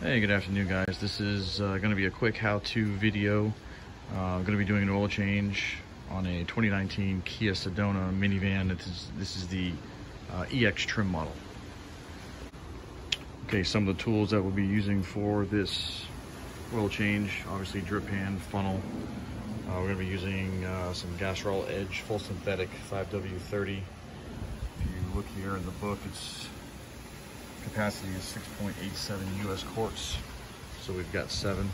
Hey, good afternoon guys. This is uh, going to be a quick how-to video. Uh, I'm going to be doing an oil change on a 2019 Kia Sedona minivan. This is, this is the uh, EX trim model. Okay, some of the tools that we'll be using for this oil change, obviously drip pan, funnel. Uh, we're going to be using uh, some Castrol Edge full synthetic 5W30. If you look here in the book, it's capacity is 6.87 US quarts. So we've got seven.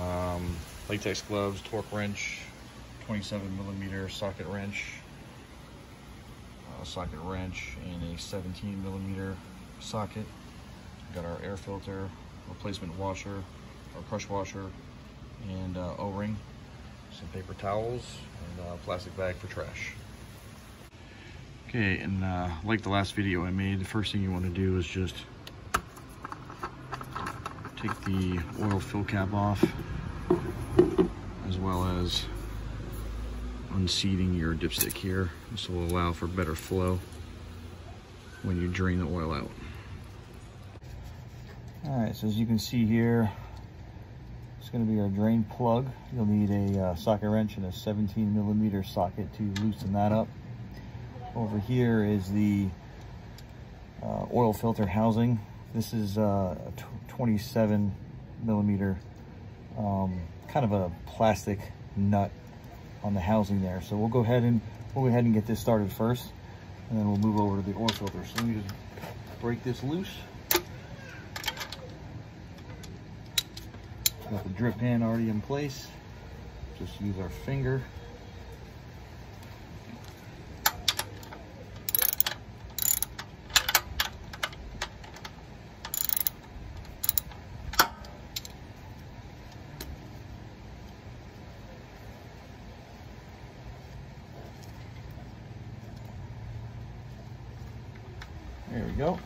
Um, latex gloves, torque wrench, 27 millimeter socket wrench, uh, socket wrench, and a 17 millimeter socket. We've got our air filter, replacement washer, our crush washer, and uh, O-ring, some paper towels, and a plastic bag for trash. Okay, and uh, like the last video I made, the first thing you want to do is just take the oil fill cap off, as well as unseating your dipstick here. This will allow for better flow when you drain the oil out. All right, so as you can see here, it's going to be our drain plug. You'll need a uh, socket wrench and a 17 millimeter socket to loosen that up. Over here is the uh, oil filter housing. This is uh, a 27 millimeter, um, kind of a plastic nut on the housing there. So we'll go ahead and we'll go ahead and get this started first, and then we'll move over to the oil filter. So let me just break this loose. Got the drip pan already in place. Just use our finger. There we go.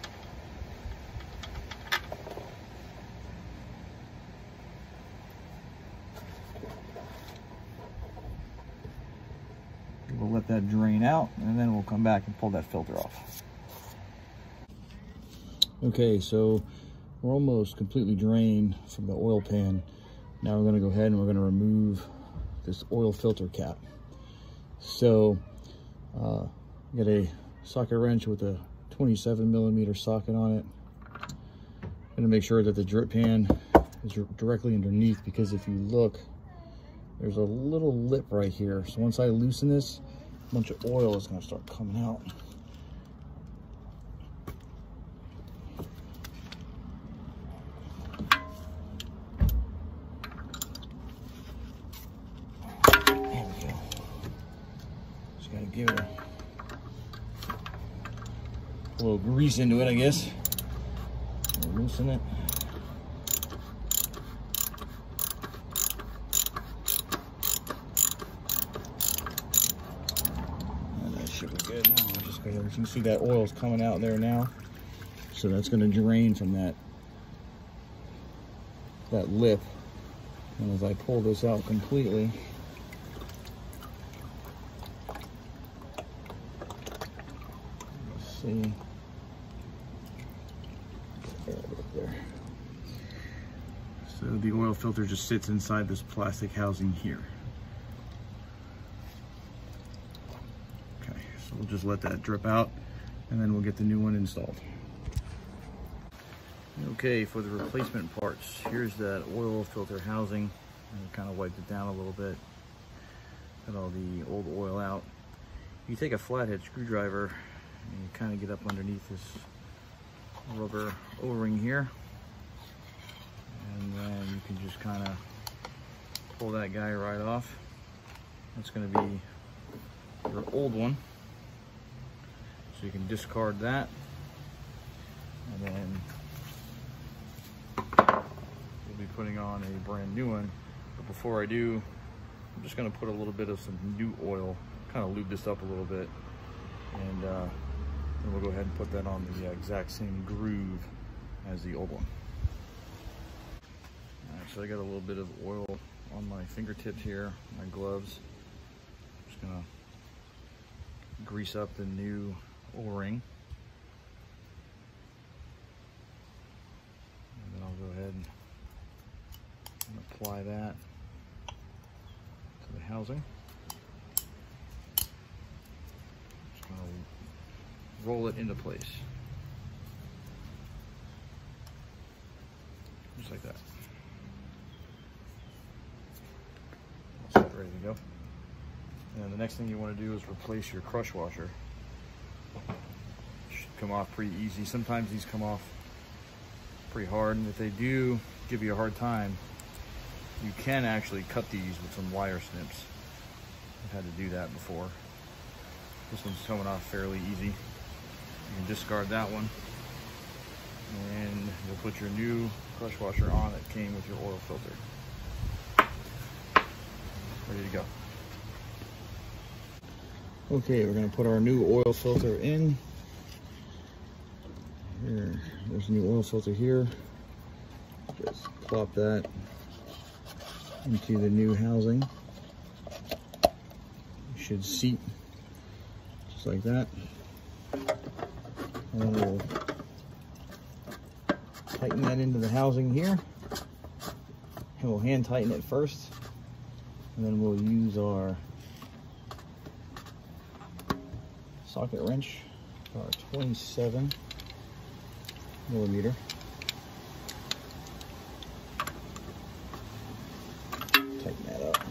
We'll let that drain out and then we'll come back and pull that filter off. Okay, so we're almost completely drained from the oil pan. Now we're gonna go ahead and we're gonna remove this oil filter cap. So, uh, get a socket wrench with a 27 millimeter socket on it. I'm gonna make sure that the drip pan is directly underneath because if you look, there's a little lip right here. So once I loosen this, bunch of oil is gonna start coming out. There we go. Just gotta give it a little grease into it, I guess. Loosen it. And that should be good. Now, just go ahead. You can see that oil's coming out there now. So that's going to drain from that that lip. And as I pull this out completely, let's see. So the oil filter just sits inside this plastic housing here. Okay, so we'll just let that drip out and then we'll get the new one installed. Okay, for the replacement parts, here's that oil filter housing. I kind of wiped it down a little bit. Got all the old oil out. You take a flathead screwdriver and you kind of get up underneath this rubber o-ring here and then you can just kind of pull that guy right off that's going to be your old one so you can discard that and then we'll be putting on a brand new one but before I do I'm just going to put a little bit of some new oil kind of lube this up a little bit and uh, and we'll go ahead and put that on the exact same groove as the old one. All right, so I got a little bit of oil on my fingertips here, my gloves. I'm Just gonna grease up the new O-ring. And then I'll go ahead and, apply that to the housing. Just gonna roll it into place. Just like that. Ready to go. And the next thing you want to do is replace your crush washer. Should come off pretty easy. Sometimes these come off pretty hard, and if they do give you a hard time, you can actually cut these with some wire snips. I've had to do that before. This one's coming off fairly easy. You can discard that one. And you'll put your new crush washer on that came with your oil filter. Ready to go. Okay, we're gonna put our new oil filter in. Here, there's a new oil filter here. Just plop that into the new housing. Should seat just like that. And we'll tighten that into the housing here. And we'll hand tighten it first. And then we'll use our socket wrench, our 27 millimeter. Tighten that up.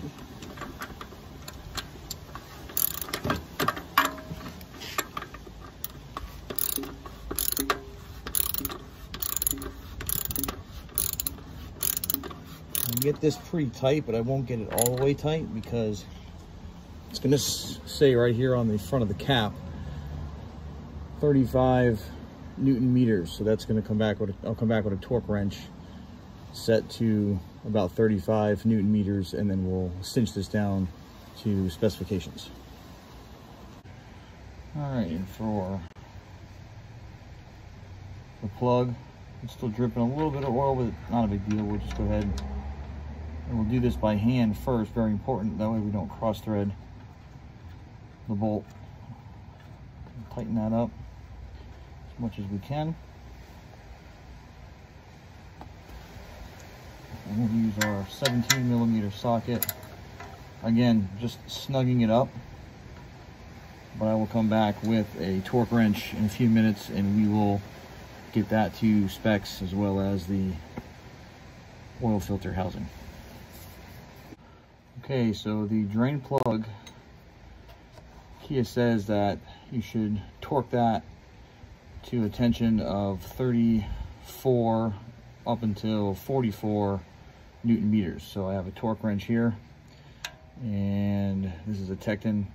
get this pretty tight, but I won't get it all the way tight because it's going to say right here on the front of the cap 35 newton meters. So that's going to come back with, a, I'll come back with a torque wrench set to about 35 newton meters and then we'll cinch this down to specifications. All right, and for the plug, it's still dripping a little bit of oil, but not a big deal. We'll just go ahead and we'll do this by hand first, very important. That way we don't cross thread the bolt. Tighten that up much as we can. And we'll use our 17 millimeter socket. Again, just snugging it up. But I will come back with a torque wrench in a few minutes and we will get that to specs as well as the oil filter housing. Okay, so the drain plug, Kia says that you should torque that to a tension of 34 up until 44 Newton meters. So I have a torque wrench here and this is a Tekton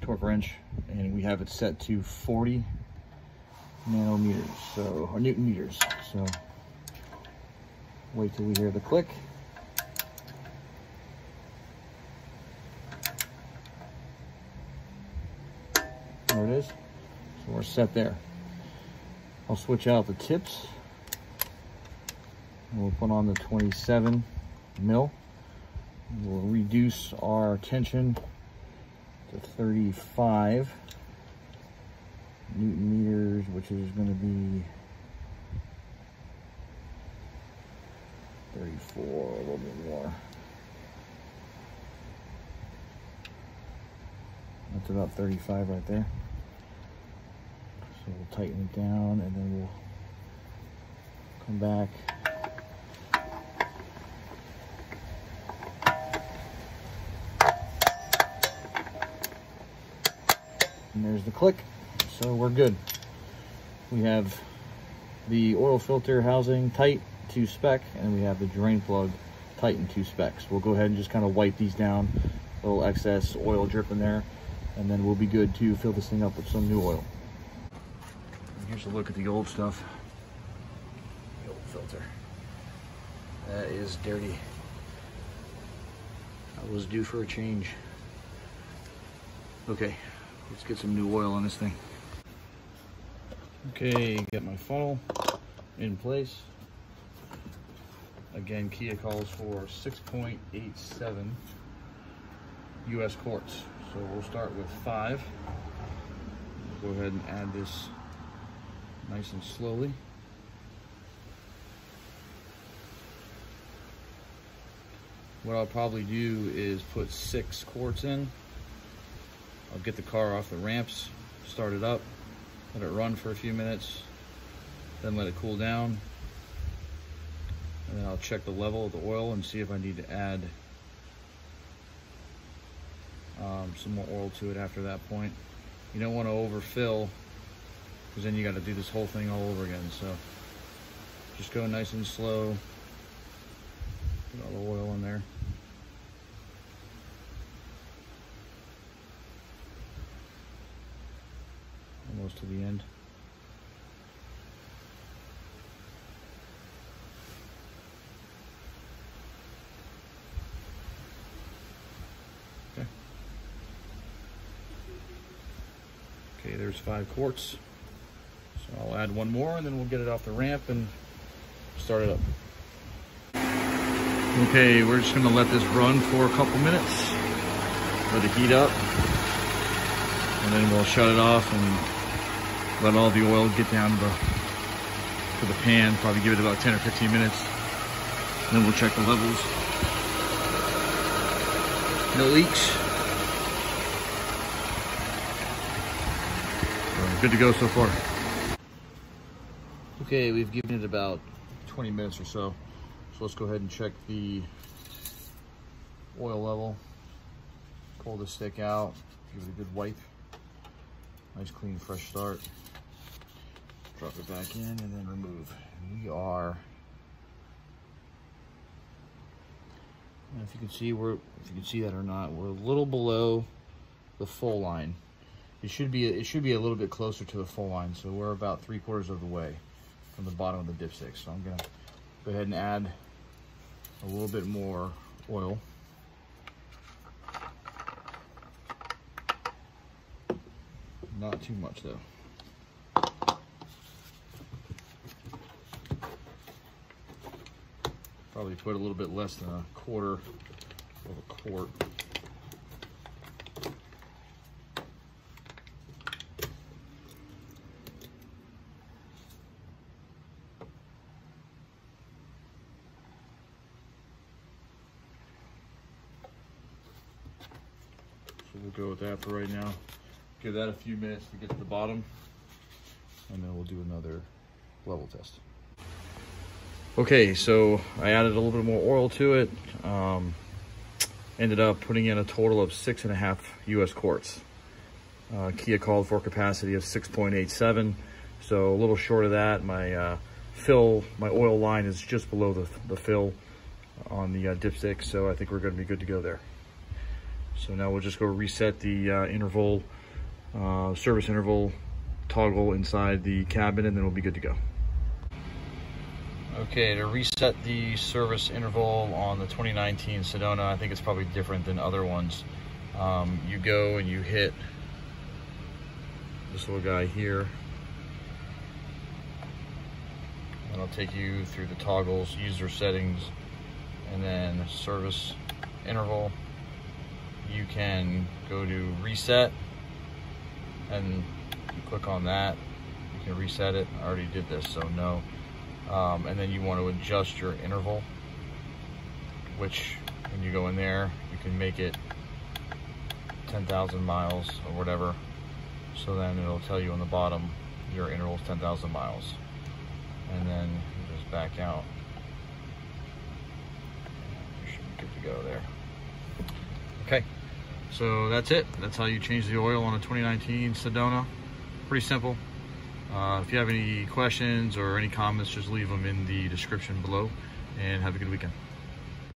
torque wrench and we have it set to 40 nanometers, so, or Newton meters. So wait till we hear the click. There it is. So we're set there. I'll switch out the tips. We'll put on the 27 mil. We'll reduce our tension to 35 newton meters, which is going to be 34, a little bit more. That's about 35 right there. So we'll tighten it down and then we'll come back. And there's the click. So we're good. We have the oil filter housing tight to spec and we have the drain plug tightened to specs. We'll go ahead and just kind of wipe these down, a little excess oil dripping there, and then we'll be good to fill this thing up with some new oil. Here's a look at the old stuff. The old filter. That is dirty. I was due for a change. Okay, let's get some new oil on this thing. Okay, get my funnel in place. Again, Kia calls for 6.87 US quarts. So we'll start with five. Go ahead and add this nice and slowly. what I'll probably do is put six quarts in. I'll get the car off the ramps, start it up, let it run for a few minutes, then let it cool down. And then I'll check the level of the oil and see if I need to add um, some more oil to it after that point. You don't want to overfill because then you got to do this whole thing all over again. So just go nice and slow. Put all the oil in there. Almost to the end. Okay. Okay, there's five quarts. I'll add one more and then we'll get it off the ramp and start it up. Okay, we're just gonna let this run for a couple minutes. Let it heat up. And then we'll shut it off and let all the oil get down to the, to the pan. Probably give it about 10 or 15 minutes. And then we'll check the levels. No leaks. Good to go so far. Okay, we've given it about 20 minutes or so. So let's go ahead and check the oil level. Pull the stick out, give it a good wipe. Nice clean fresh start. Drop it back in and then remove. We are, if you can see we're if you can see that or not, we're a little below the full line. It should be it should be a little bit closer to the full line, so we're about three quarters of the way from the bottom of the dipstick. So I'm gonna go ahead and add a little bit more oil. Not too much though. Probably put a little bit less than a quarter of a quart. We'll go with that for right now. Give that a few minutes to get to the bottom and then we'll do another level test. Okay, so I added a little bit more oil to it. Um, ended up putting in a total of six and a half US quarts. Uh, Kia called for capacity of 6.87, so a little short of that. My uh, fill, my oil line is just below the, the fill on the uh, dipstick, so I think we're gonna be good to go there. So now we'll just go reset the uh, interval, uh, service interval toggle inside the cabin and then we'll be good to go. Okay, to reset the service interval on the 2019 Sedona, I think it's probably different than other ones. Um, you go and you hit this little guy here. And I'll take you through the toggles, user settings, and then service interval. You can go to reset and click on that. You can reset it. I already did this, so no. Um, and then you want to adjust your interval, which when you go in there, you can make it 10,000 miles or whatever. So then it'll tell you on the bottom, your interval is 10,000 miles. And then just back out. You should be good to go there. So that's it. That's how you change the oil on a 2019 Sedona. Pretty simple. Uh, if you have any questions or any comments, just leave them in the description below and have a good weekend.